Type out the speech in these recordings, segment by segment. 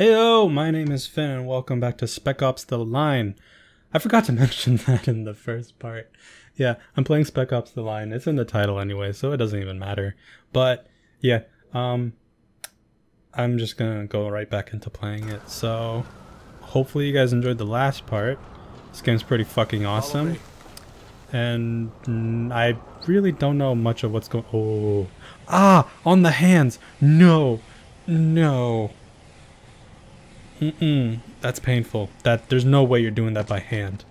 Heyo, my name is Finn and welcome back to Spec Ops The Line. I forgot to mention that in the first part. Yeah, I'm playing Spec Ops The Line. It's in the title anyway, so it doesn't even matter. But yeah, um I'm just gonna go right back into playing it. So hopefully you guys enjoyed the last part. This game's pretty fucking awesome. And mm, I really don't know much of what's going Oh. Ah, on the hands. No. No. Mm-mm. That's painful. That there's no way you're doing that by hand.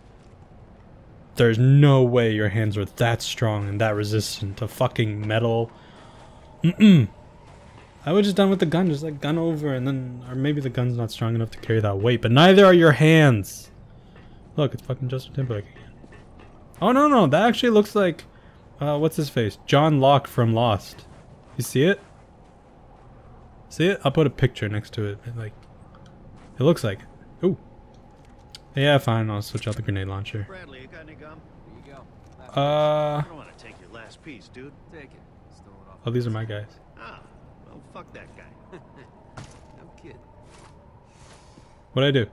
There's no way your hands are that strong and that resistant to fucking metal. Mm-mm. I would just done with the gun, just like gun over and then or maybe the gun's not strong enough to carry that weight, but neither are your hands. Look, it's fucking Justin Timberlake again. Oh no no, that actually looks like uh what's his face? John Locke from Lost. You see it? See it? I'll put a picture next to it. Like it looks like it. Ooh. Yeah, fine. I'll switch out the grenade launcher. Bradley, you got any gum? Here you go. Uh, I don't want to take your last piece, dude. Take it. Stole it off. oh, these are my guys. Ah, well, fuck that guy. No kid. What'd I do? Do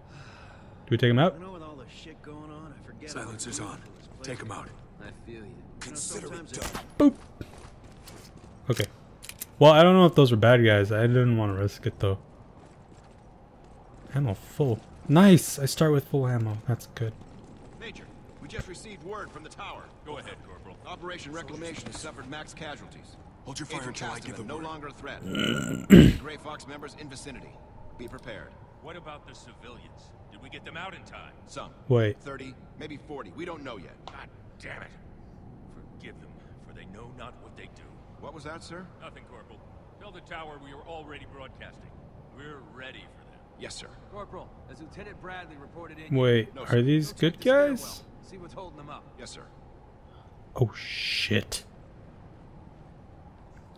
we take him out? You know, with all the shit going on, I forget. Silencer's on. Take him out. I feel you. Consider it sometimes done. Boop. Okay. Well, I don't know if those were bad guys. I didn't want to risk it though. Ammo full. Nice. I start with full ammo. That's good. Major, we just received word from the tower. Go ahead, Corporal. Operation Reclamation has suffered max casualties. Hold your fire until I give the Castellan, no word. longer a threat. Gray Fox members in vicinity. Be prepared. What about the civilians? Did we get them out in time? Some. Wait. 30, maybe 40. We don't know yet. God damn it. Forgive them, for they know not what they do. What was that, sir? Nothing, Corporal. Tell the tower we are already broadcasting. We're ready for them. Yes, sir. Corporal, as Lieutenant Bradley reported in. Wait. No, Are sir. these Go check good the guys? See what's holding them up. Yes, sir. Oh shit.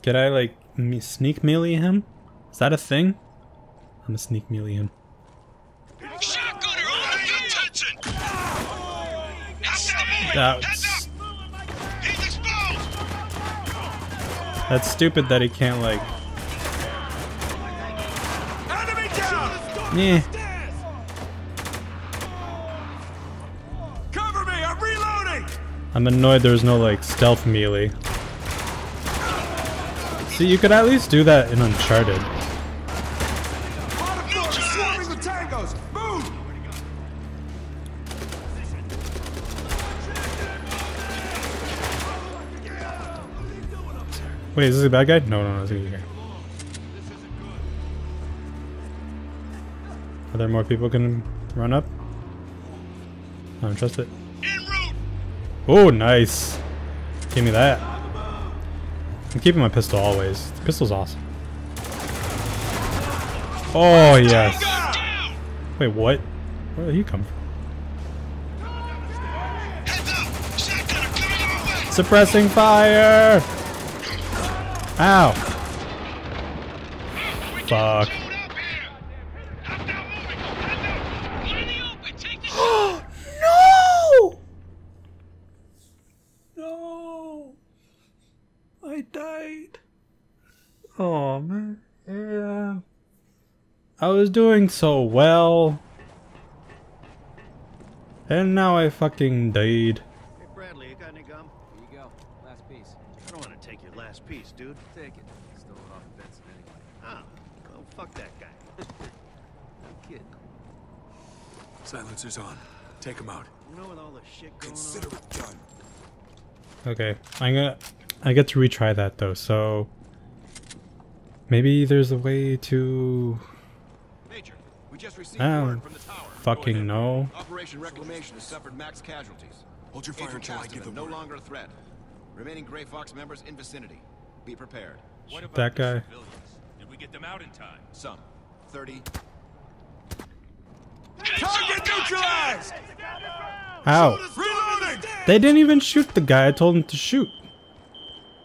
Could I like me sneak melee him? Is that a thing? I'm gonna sneak melee him. That's that's stupid that he can't like. Yeah. Cover me! I'm reloading! I'm annoyed there's no like stealth melee. See, you could at least do that in Uncharted. Swarming the tangos! Move! Wait, is this a bad guy? No, no, no, it's a good guy. Are there more people can run up? I don't trust it. Oh, nice. Give me that. I'm keeping my pistol always. The pistol's awesome. Oh, yes. Wait, what? Where did he come from? Suppressing fire! Ow! Fuck. no! No! I died. Oh man. Yeah. I was doing so well. And now I fucking died. Hey, Bradley, you got any gum? Here you go. Last piece. I don't want to take your last piece, dude. Take it. Stole it off of Benson anyway. Ah, well, fuck that guy. No kid. Silencer's on. Take him out. You know, with all the shit going Consider on. it done. Okay, I'm gonna. I get to retry that though, so maybe there's a way to. Major, we just received ah, word from the tower. fucking know. Operation Reclamation has suffered max casualties. Hold your fire Agent until I give the no word. longer a threat. Remaining Gray Fox members in vicinity. Be prepared. What about That guy. civilians? Did we get them out in time? Some. 30, Target neutralized! Ow! Reloading! They didn't even shoot the guy I told them to shoot.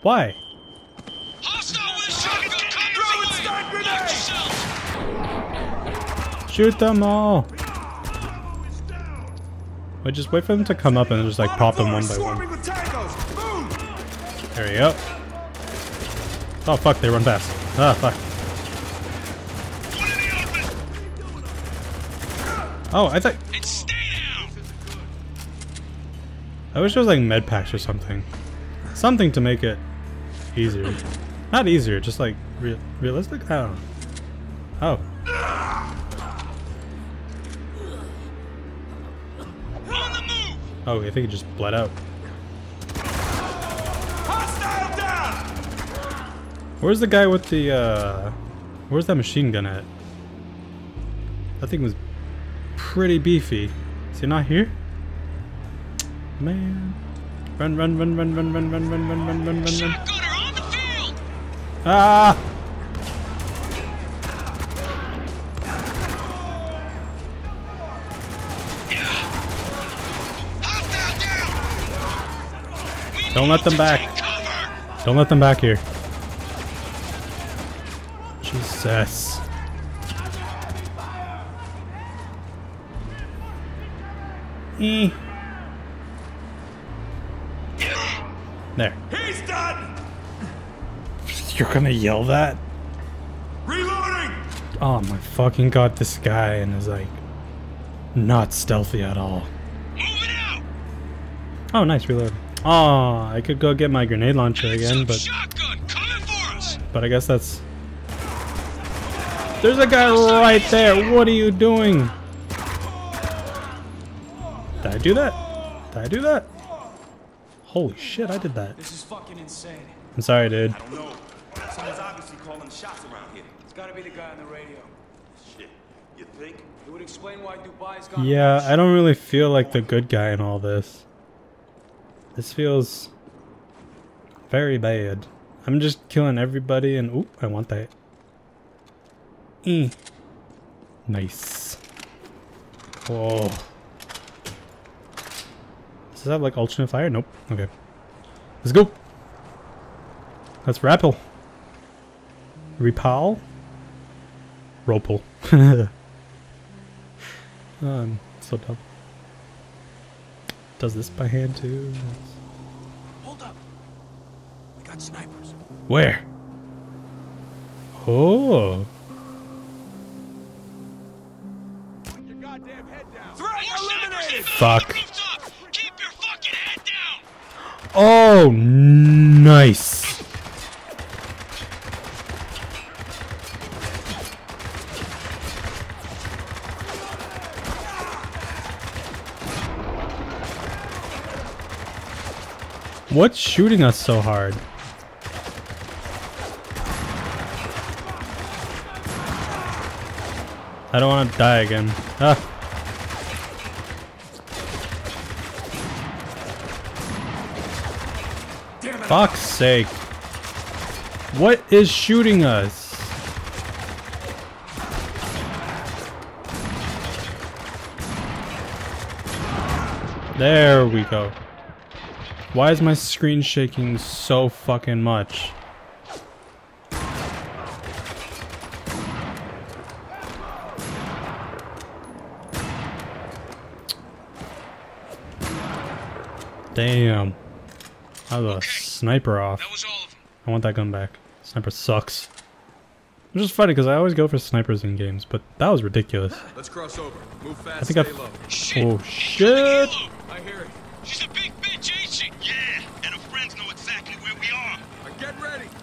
Why? Throw Shoot them all! Wait, just wait for them to come up and just like pop them one by one. There we go. Oh fuck, they run fast. Ah fuck. Oh, I thought. I wish there was like med packs or something. Something to make it easier. Not easier, just like real realistic? I don't know. Oh. Oh, I think it just bled out. Where's the guy with the, uh... Where's that machine gun at? That thing was pretty beefy. Is he not here? Man. Run, run, run, run, run, run, run, run, run, run, run, run, run. Shotgunner on the field! Ah! Don't let them back. Don't let them back here. Jesus. Eh. There. He's done! You're gonna yell that? Reloading! Oh my fucking god, this guy and is like not stealthy at all. Moving out! Oh, nice reload. Oh, I could go get my grenade launcher again, but shotgun coming for us! but I guess that's. There's a guy right there. What are you doing? Did I do that? Did I do that? Holy shit, I did that. This is fucking insane. I'm sorry, dude. Someone's obviously calling shots around here. It's gotta be the guy on the radio. Shit. You think? It would explain why Dubai's gone. Yeah, I don't really feel like the good guy in all this. This feels very bad. I'm just killing everybody and oop, I want that. Eh. Nice. Whoa. Does it have like alternate fire? Nope. Okay. Let's go. Let's rappel. Repal? Ropal. um, so dumb. Does this by hand too? Hold up. We got snipers. Where? Oh. Your goddamn head down. Threat eliminated! Fuck. Keep your fucking head down! Oh, nice. What's shooting us so hard? I don't want to die again. Ah. Fuck's sake. What is shooting us? There we go. Why is my screen shaking so fucking much? Damn. I was a sniper off. That was all of them. I want that gun back. Sniper sucks. Which is funny because I always go for snipers in games, but that was ridiculous. Let's cross over. Move fast. I think I. stay low. Shit! Oh shit! I hear it. She's a big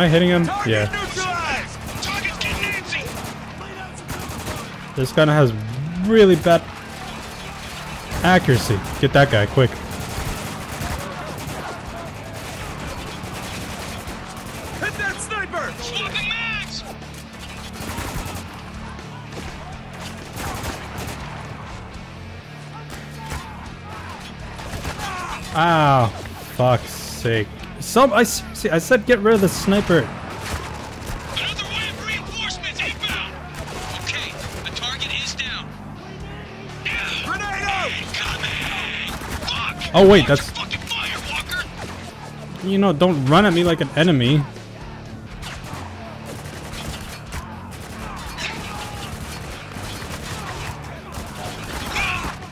Am I hitting him? Yeah. Neutralized! Target's getting antsy! This gun has really bad accuracy. Get that guy, quick. Hit that sniper! Mags! Ah, fuck's sake. Some, I, see, I said get rid of the sniper. Another wave of reinforcements inbound. Okay, the target is down. Now, incoming. Fuck. Oh, wait, Watch that's- fire, You know, don't run at me like an enemy.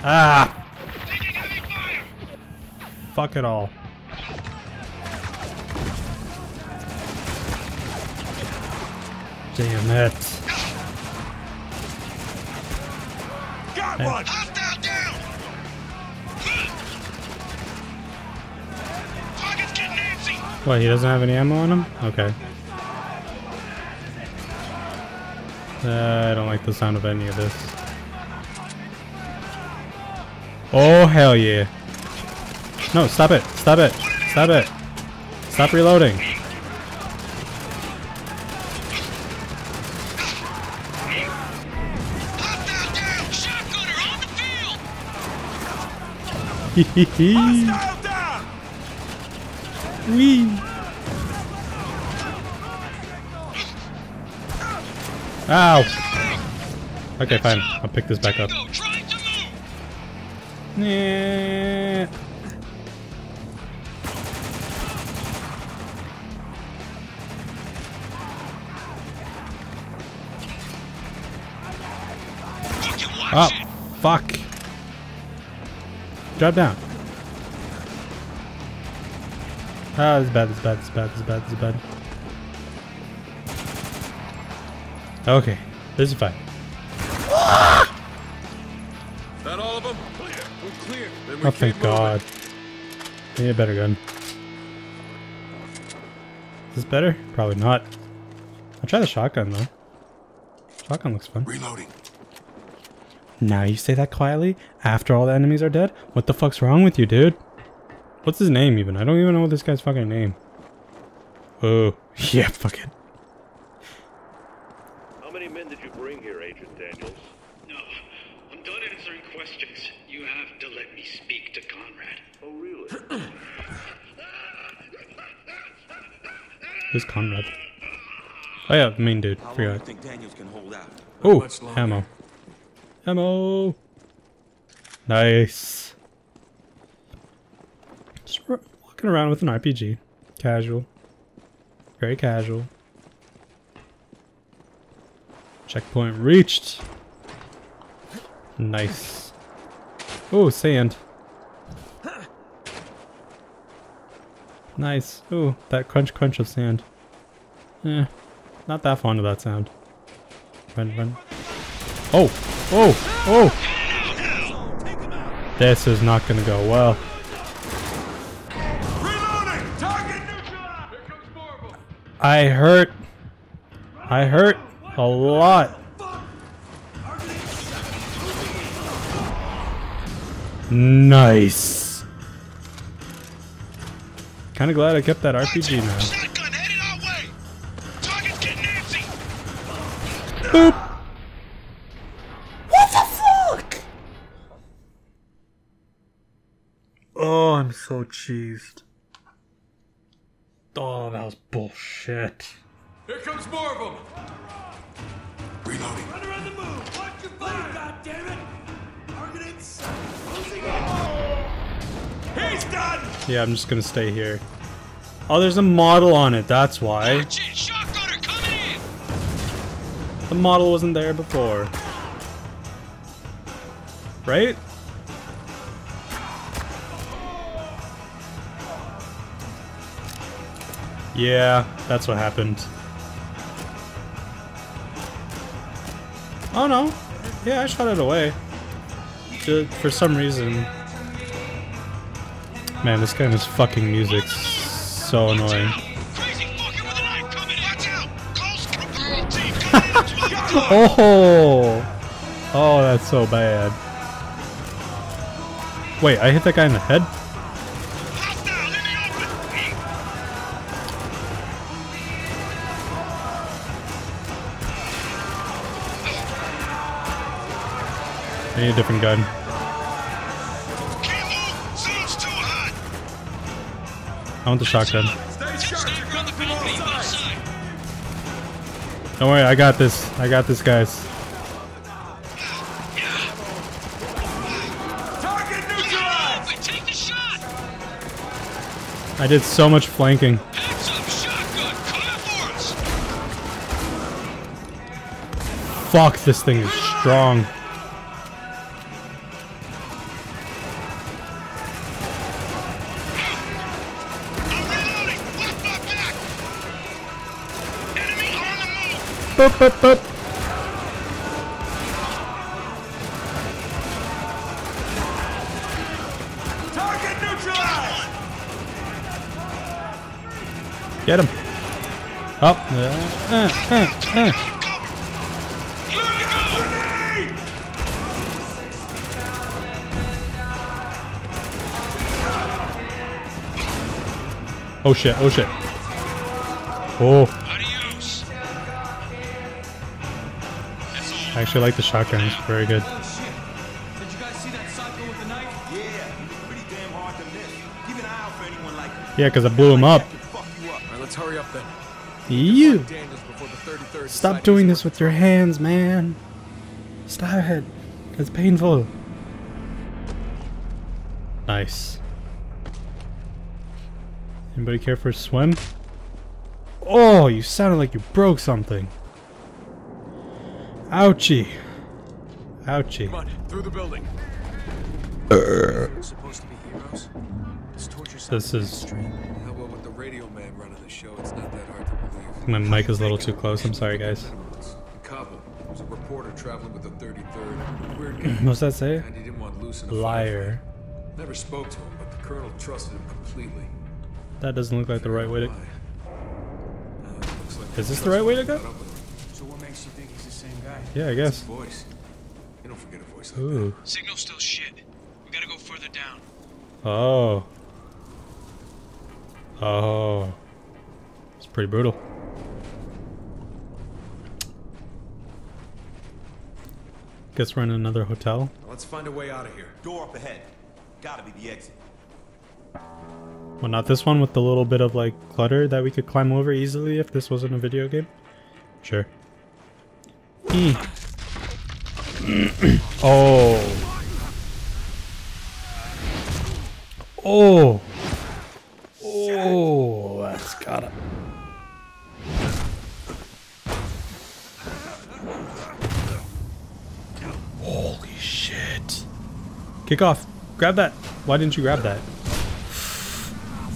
Ah, Taking heavy fire. fuck it all. It. Got one! Hostile down. Target's getting antsy. What, he doesn't have any ammo on him? Okay. Uh, I don't like the sound of any of this. Oh, hell yeah. No, stop it. Stop it. Stop it. Stop reloading. Wee. Ow. Okay, fine. I'll pick this back up. Tango trying to move. Nah. Oh, fuck. Drop down. Ah, this is bad, this is bad, this is bad, this is bad, this is bad. Okay, this is fine. That all of them? Clear. We're clear. Then we Oh, thank. God. I need a better gun. Is this better? Probably not. I'll try the shotgun though. Shotgun looks fun. Reloading. Now you say that quietly after all the enemies are dead? What the fuck's wrong with you, dude? What's his name even? I don't even know this guy's fucking name. Oh, yeah, fuck it. How many men did you bring here, Agent Daniels? No, I'm done answering questions. You have to let me speak to Konrad. Oh, really? Who's Konrad? Oh yeah, the main dude. How long do you Forgot. think Daniels can hold out? Oh, ammo. Ammo. Nice. Just walking around with an RPG. Casual. Very casual. Checkpoint reached. Nice. Oh, sand. Nice. Oh, that crunch crunch of sand. Eh, not that fond of that sound. Run, run. Oh! Oh! Oh! This is not gonna go well. I hurt. I hurt a lot. Nice. Kinda glad I kept that RPG now. Cheesed. Oh, that was bullshit. Here comes more of them. Reloading. Run around the move. Watch your fire. God damn it. Target. Closing in. He's done! Yeah, I'm just gonna stay here. Oh, there's a model on it, that's why. Shotgunner coming in. The model wasn't there before. Right? Yeah, that's what happened. Oh no. Yeah, I shot it away. For some reason. Man, this is fucking music so annoying. Oh! Oh, that's so bad. Wait, I hit that guy in the head? I need a different gun. I want the shotgun. Don't worry, I got this. I got this, guys. I did so much flanking. Fuck, this thing is strong. Boop, boop, boop. Target neutralized! Get him. Up. Uh, uh, uh, uh. Here we go. Grenade! Oh shit, oh shit. Oh, I actually like the shotgun. It's very good. Shit. Did you guys see that psycho with the knife? Yeah, pretty damn hard to miss. Keep an eye out for anyone like him. Yeah, because I blew him up. You. All right, let's hurry up then. You. Daniels before the 33rd. Stop doing this with your hands, man. Stop it. It's painful. Nice. Anybody care for a swim? Oh, you sounded like you broke something. Ouchie. Ouchie. Come on, through the building. Supposed to be heroes. This torture This sounds is. How well with the radio man running the show, it's not that hard to believe. my mic is a little too close. I'm sorry, guys. In Kabul, there was a reporter traveling with the 33rd. Weird guy. What's that say? And he didn't want loose in a Liar. firefight. Never spoke to him, but the colonel trusted him completely. That doesn't look like the right way to. Why? Uh, looks like Is this the right way to go? caught up with him. So what makes you think he's the same guy? Yeah, I guess. Voice. You don't forget a voice like Ooh. Signal's still shit. We gotta go further down. Oh. Oh. It's pretty brutal. Guess we're in another hotel. Let's find a way out of here. Door up ahead. Gotta be the exit. Well, not this one with the little bit of like clutter that we could climb over easily if this wasn't a video game. Sure. E. oh. Oh. Oh, that's got it. Holy shit. Kick off. Grab that. Why didn't you grab that?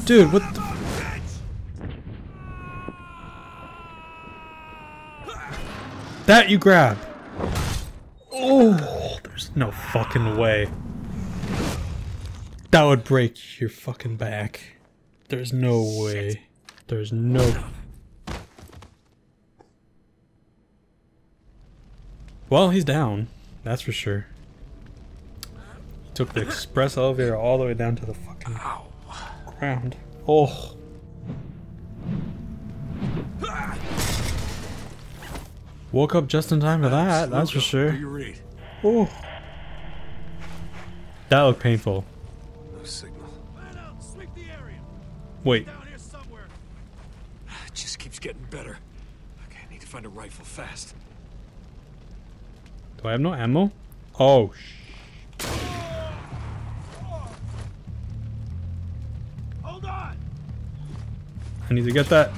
Dude, what the? That you grab. Oh, there's no fucking way. That would break your fucking back. There's no way. There's no. Well, he's down. That's for sure. He took the express elevator all the way down to the fucking ground. Oh. Woke up just in time for that, that's for Do sure. you read? Oh. That looked painful. No signal. Man out, sweep the area. Wait, Down here somewhere. It just keeps getting better. Okay, I need to find a rifle fast. do I have no ammo? Oh, sh Hold on. I need to get that.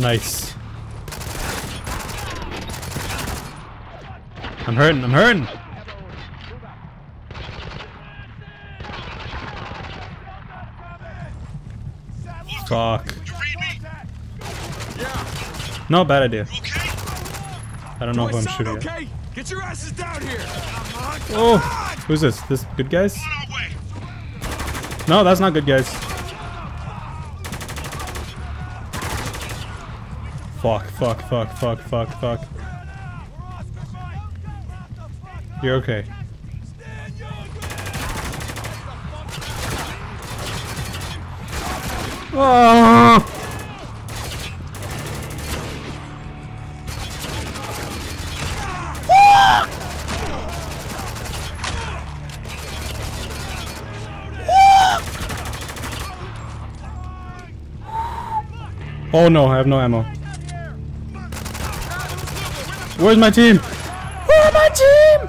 Nice. I'm hurting, I'm hurting! Fuck. No, bad idea. I don't know who I'm shooting at. okay? Get your asses down here! Oh! Who's this? This good guys? On our way. No, that's not good guys. Fuck, fuck, fuck, fuck, fuck, fuck. You're okay. Oh! Oh no, I have no ammo. Where's my team? Where's my team?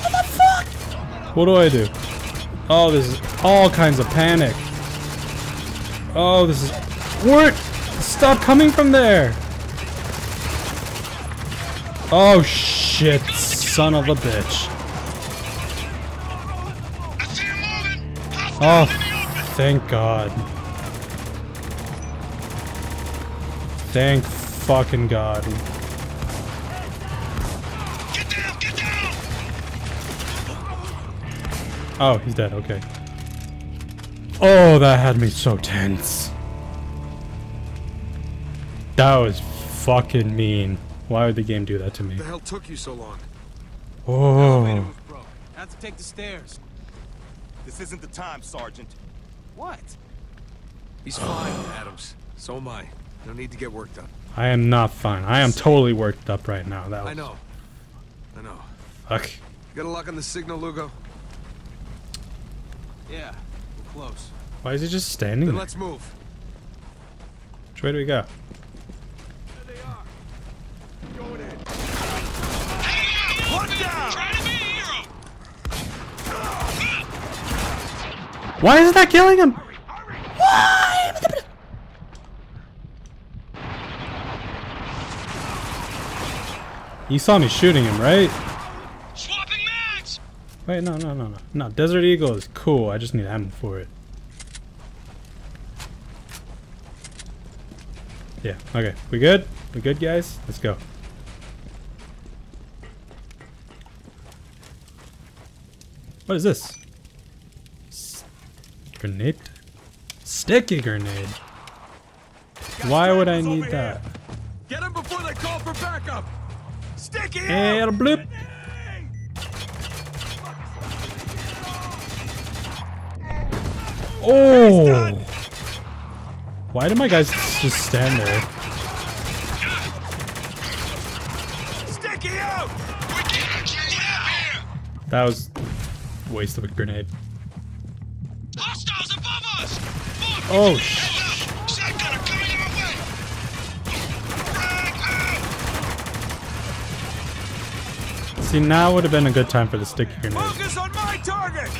What the fuck? What do I do? Oh, this is all kinds of panic. Oh, this is... What? Stop coming from there! Oh shit, son of a bitch. Oh, thank God. Thank fucking God. Get down, get down! Oh, he's dead, okay. Oh, that had me so tense. That was fucking mean. Why would the game do that to me? What The hell took you so long? Oh. Bro, I have to take the stairs. This isn't the time, Sergeant. What? He's fine, Adams. So am I. No need to get worked up. I am not fine. I am totally worked up right now. That I know. I know. fuck. You got a lock on the signal, Lugo? Yeah, we're close. Why is he just standing Then there? let's move. Which way do we go? There Try to be a hero. Why isn't that killing him? You saw me shooting him, right? Swapping mags. Wait, no, no, no, no. No, Desert Eagle is cool. I just need ammo for it. Yeah, okay. We good? We good, guys? Let's go. What is this? S grenade? Sticky grenade. Why would I need that? And a blip. Oh! Why did my guys just stand there? Sticky out! That was a waste of a grenade. Hostiles above us. Oh, get sh- the hell out. Shotgunner coming our way. Frag out. See, now would have been a good time for the sticky grenade. Focus on my target!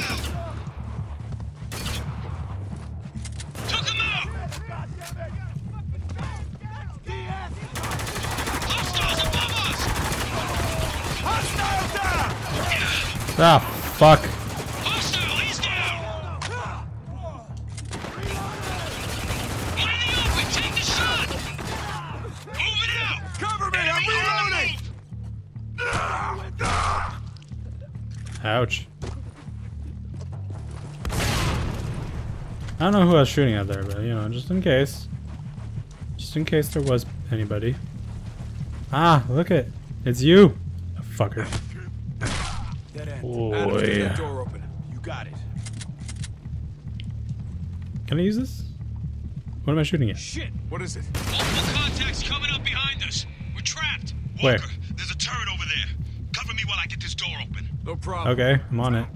Took him Ouch. I don't know who I was shooting at there, but you know, just in case. Just in case there was anybody. Ah, look it. It's you. Oh, fucker. Dead. Oh, yeah. door open. You got it. Can I use this? What am I shooting at? Shit! What is it? Multiple contacts coming up behind us. We're trapped. Where? Walker, there's No problem. Okay, I'm on it.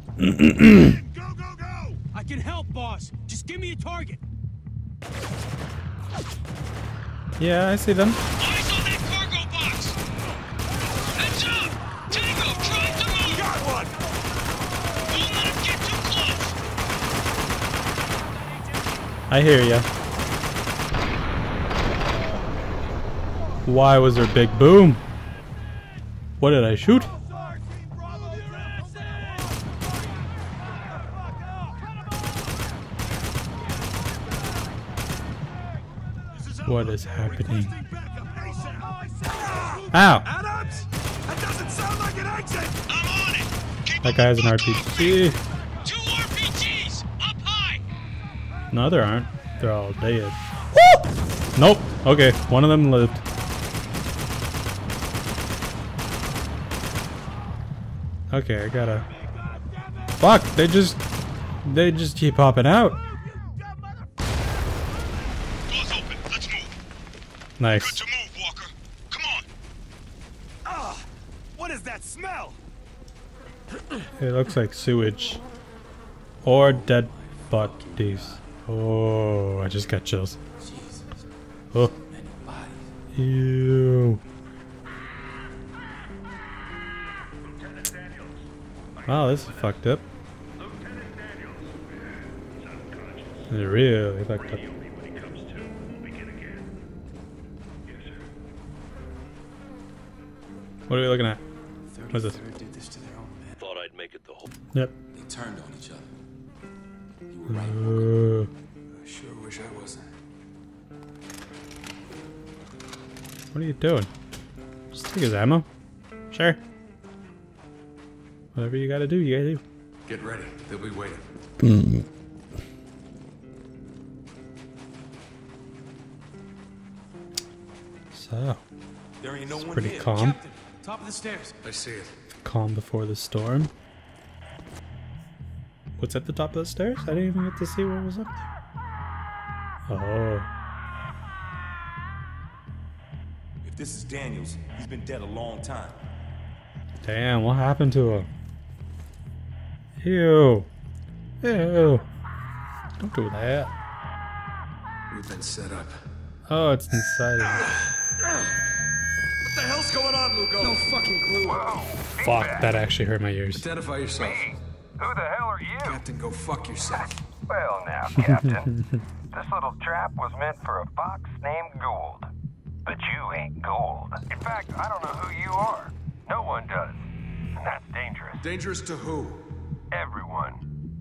Go, go, go! I can help, boss. Just give me a target. Yeah, I see them. Eyes on that cargo box. Heads up. Tango, trying to move. Got one! Don't let him get too close. I hear ya. Why was there a big boom? What did I shoot? What is happening? Ow! Adams! That doesn't sound like an exit! I'm on it. Keep That guy has an RPG. Two RPGs. Up high. No, there aren't. They're all dead. Woo! Nope. Okay, one of them lived. Okay, I gotta. Fuck! They just, they just keep popping out. Good to move, Walker. Come on. Ah! What is that smell? It looks like sewage, or dead bodies. Oh, I just got chills. Oh. Ew. Wow, this is fucked up. It's really fucked up. What are we looking at? What is this? did this to their own men. Thought I'd make it the whole. Yep. They turned on each other. You were right. Uh, I sure wish I wasn't. what are you doing? Just take his ammo. Sure. Whatever you gotta do, you gotta do. Get ready. They'll be waiting. So, There ain't no one pretty here. calm. Captain, top of the stairs. I see it. calm before the storm. What's at the top of the stairs? I didn't even get to see what was up there. Oh. If this is Daniels, he's been dead a long time. Damn, what happened to him? Ew. Ew. Don't do that. We've been set up. Oh, it's inside of What the hell's going on, Lugo? No fucking clue. me. Fuck, that actually hurt my ears. Identify yourself. Who the hell are you? Captain, go fuck yourself. Well, now, Captain. this little trap was meant for a fox named Gould. But you ain't Gould. In fact, I don't know who you are. No one does. And that's dangerous. Dangerous to who? Everyone.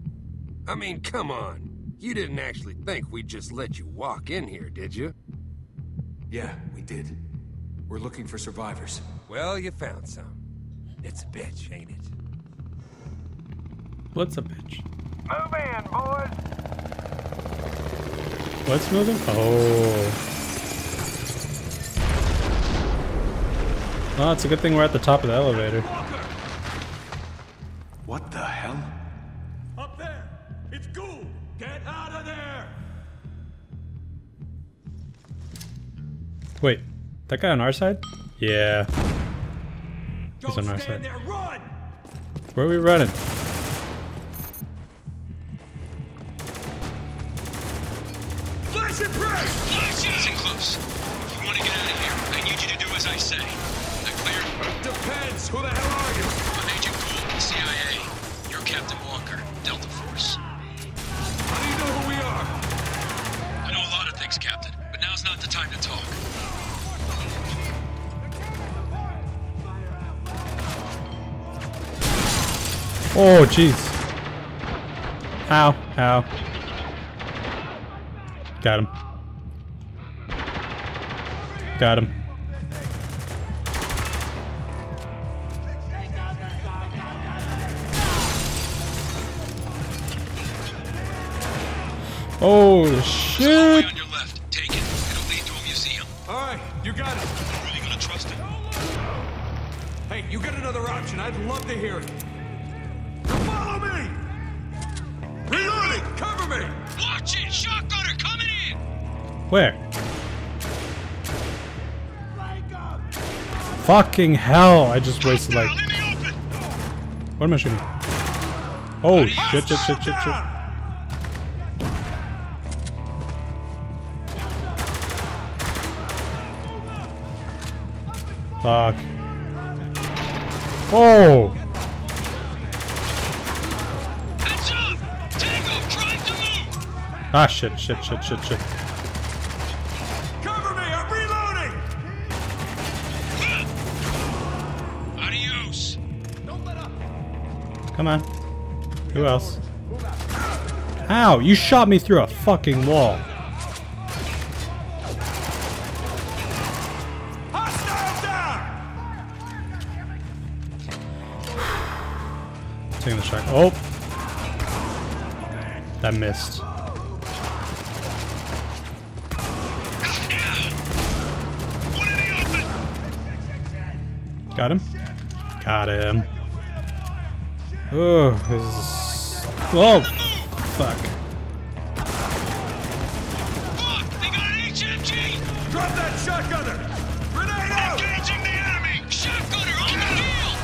I mean, come on. You didn't actually think we'd just let you walk in here, did you? Yeah, we did. We're looking for survivors. Well, you found some. It's a bitch, ain't it? What's a bitch? Move in, boys. What's moving? Oh. Well, it's a good thing we're at the top of the elevator. That guy on our side? Yeah. He's Don't on our side. there! Run! Where are we running? Flash and pray! Listen close. If you want to get out of here, I need you to do as I say. That clear? Depends. Who the hell are you? I'm Agent Gould, CIA. You're Captain Walker, Oh, jeez. Ow, ow. Got him. Got him. Oh, shit. on your left. Take it. It'll lead to a museum. All right, you got it? Hey, you got another option. I'd love to hear it. Where? Fucking hell, I just wasted like... What am I shooting? Oh, shit, shit, shit, shit, shit. Fuck. Oh! Ah, shit, shit, shit, shit, shit. Come on. Who else? Ow, you shot me through a fucking wall. Taking the shot. Oh! That missed. Got him? Got him. Oh, this is... Oh, fuck. Fuck! They got an HMG! Drop that shotgunner! Grenade out! Engaging the enemy! Shotgunner on the field.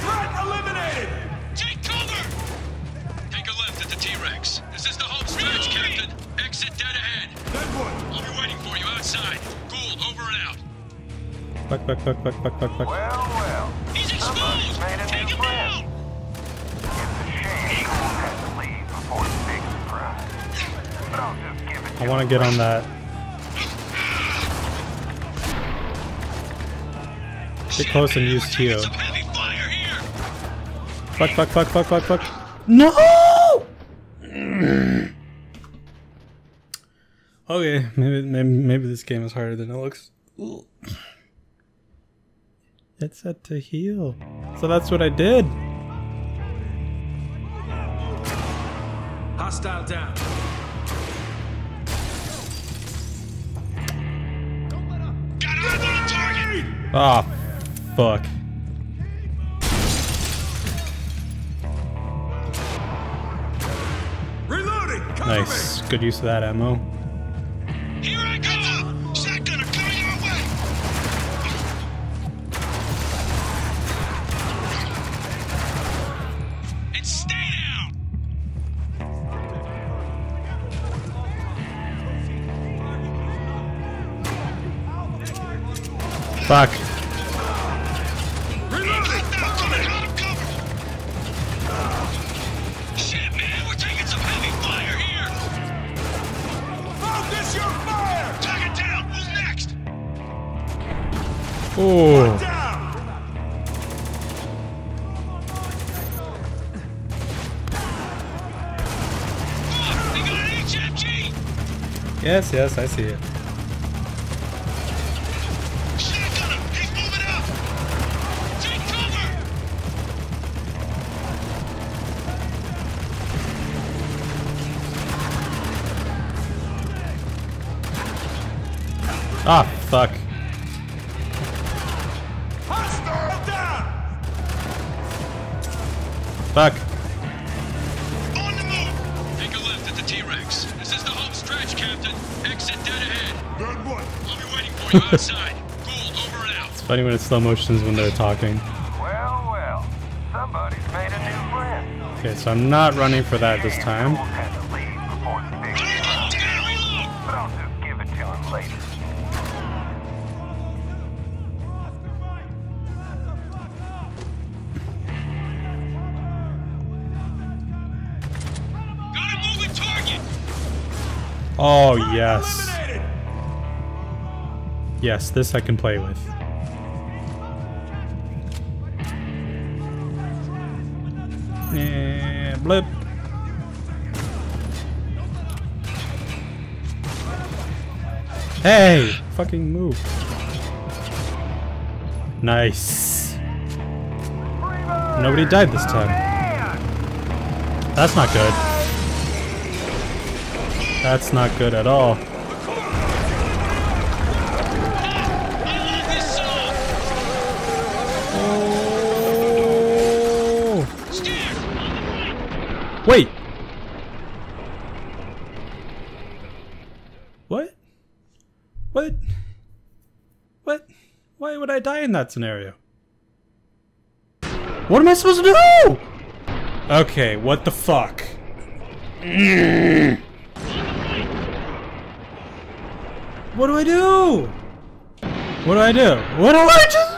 Threat eliminated! Take cover! Take a left at the T-Rex. This is the home stretch, Captain. Exit dead ahead. Deadwood! I'll be waiting for you outside. Gould, over and out. Fuck! Fuck! Fuck! Fuck! Fuck! Fuck! back. Well, I want to get on that. Get close and use Tio. Some heavy fire here! Fuck, fuck, fuck, fuck, fuck, fuck. No! okay, maybe, maybe, maybe this game is harder than it looks. It's set to heal. So that's what I did. Hostile down. Ah, fuck. Reloading! Nice. Good use of that ammo. Ooh. Fuck! They got an HMG! Yes, yes, I see it. Shotgunner! He's moving up! Take cover! Ah, fuck. Hostile down! Fuck. On the move! Take a left at the T-Rex. This is the home stretch, Captain. Exit dead ahead. Then what? I'll be waiting for you outside. Gould, over and out. It's funny when it's slow motions when they're talking. Well, well. Somebody's made a new friend. Okay, so I'm not running for that this time. Yes. Yes, this I can play with. Yeah, blip. Hey! Fucking move. Nice. Nobody died this time. That's not good. That's not good at all. I love this song! Oh! Stairs! On the right! Wait! What? What? What? Why would I die in that scenario? What am I supposed to do? Okay, what the fuck? What do I do? What do I do? What do I just...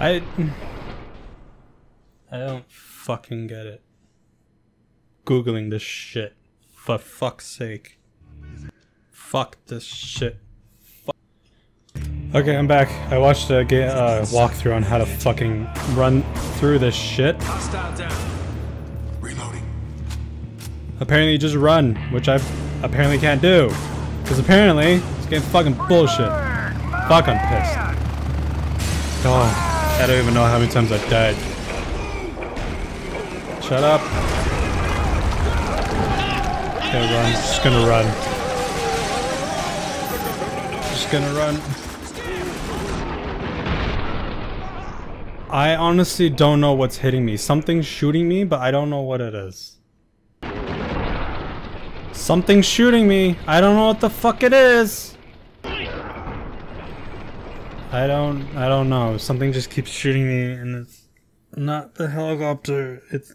I... I don't fucking get it. Googling this shit. For fuck's sake. Fuck this shit. Okay, I'm back. I watched a uh, walkthrough on how to fucking run through this shit. Apparently, just run, which I apparently can't do. Because apparently, it's getting fucking bullshit. Fuck, I'm pissed. Oh, I don't even know how many times I've died. Shut up. Okay, run. Just gonna run. Just gonna run. I honestly don't know what's hitting me. Something's shooting me, but I don't know what it is. Something's shooting me. I don't know what the fuck it is. I don't I don't know. Something just keeps shooting me and it's not the helicopter. It's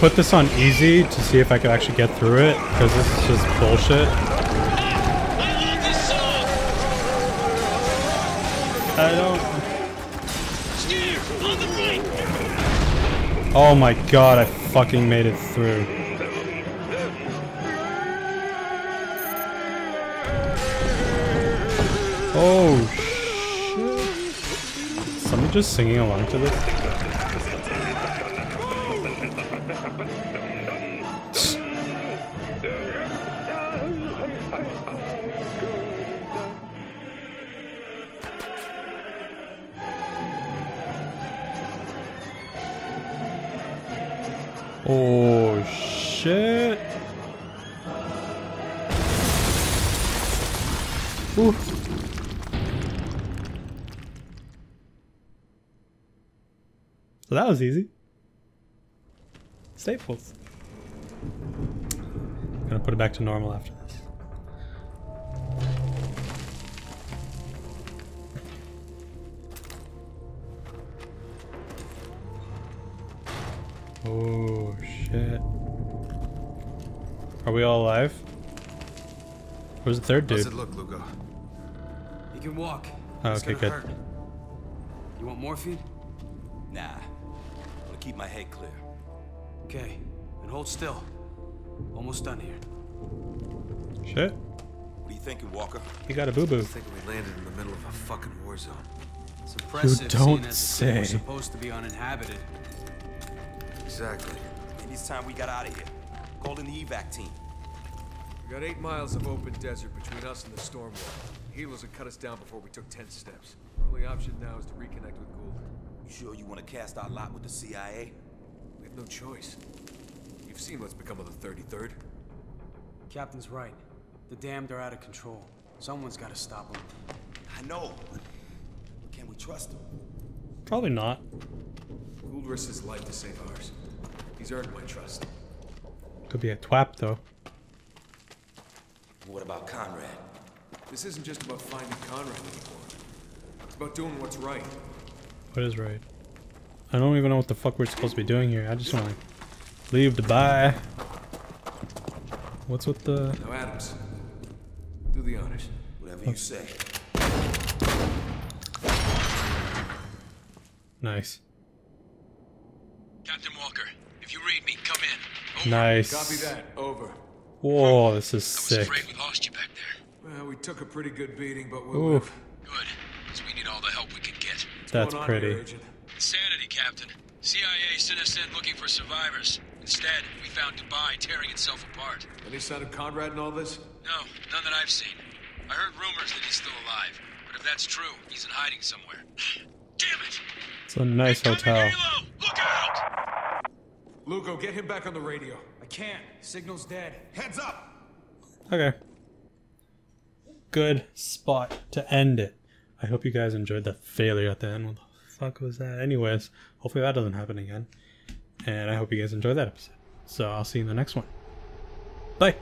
put this on easy to see if I could actually get through it, because this is just bullshit. I don't... Oh my god, I fucking made it through. Oh shit. Somebody just singing along to this? Was easy. Staples. I'm Gonna put it back to normal after this. Oh shit. Are we all alive? Where's the third dude? How's it look, Lugo? You can walk. Oh, okay, good. hurt. You want morphine? Nah. I wanna keep my head clear. Okay. And hold still. Almost done here. Shit. What are you thinking, Walker? You got a boo boo. I Thinking we landed in the middle of a fucking war zone. It's impressive don't seeing as the city was say. supposed to be uninhabited. Exactly. Maybe it's time we got out of here. Called in the evac team. We got eight miles of open desert between us and the storm wall. Helos would cut us down before we took ten steps. Our only option now is to reconnect with Gould. You sure you want to cast our lot with the CIA? We have no choice. You've seen what's become of the 33rd. Captain's right. The damned are out of control. Someone's got to stop them. I know. But can we trust him? Probably not. Gould risked his life to save ours. He's earned my trust. Could be a twap though. What about Konrad? This isn't just about finding Konrad anymore. It's about doing what's right. What is right? I don't even know what the fuck we're supposed to be doing here. I just want to leave Dubai. What's with the... Now, Adams, do the honors. Whatever you say. Nice. Captain Walker, if you read me, come in. Nice. Copy that. Over. Whoa, this is I was sick. afraid we lost you back there. Well, we took a pretty good beating, but we'll Ooh, live. Good, because we need all the help we can get. That's going on pretty. here, Agent? Insanity, Captain. CIA sent us in looking for survivors. Instead, we found Dubai tearing itself apart. Any sign of Konrad in all this? No, none that I've seen. I heard rumors that he's still alive, but if that's true, he's in hiding somewhere. Damn it! It's a nice hotel. Look out! Lugo, get him back on the radio. I can't. Signal's dead. Heads up! Okay. Good spot to end it. I hope you guys enjoyed the failure at the end. What the fuck was that? Anyways, hopefully that doesn't happen again. And I hope you guys enjoyed that episode. So I'll see you in the next one. Bye.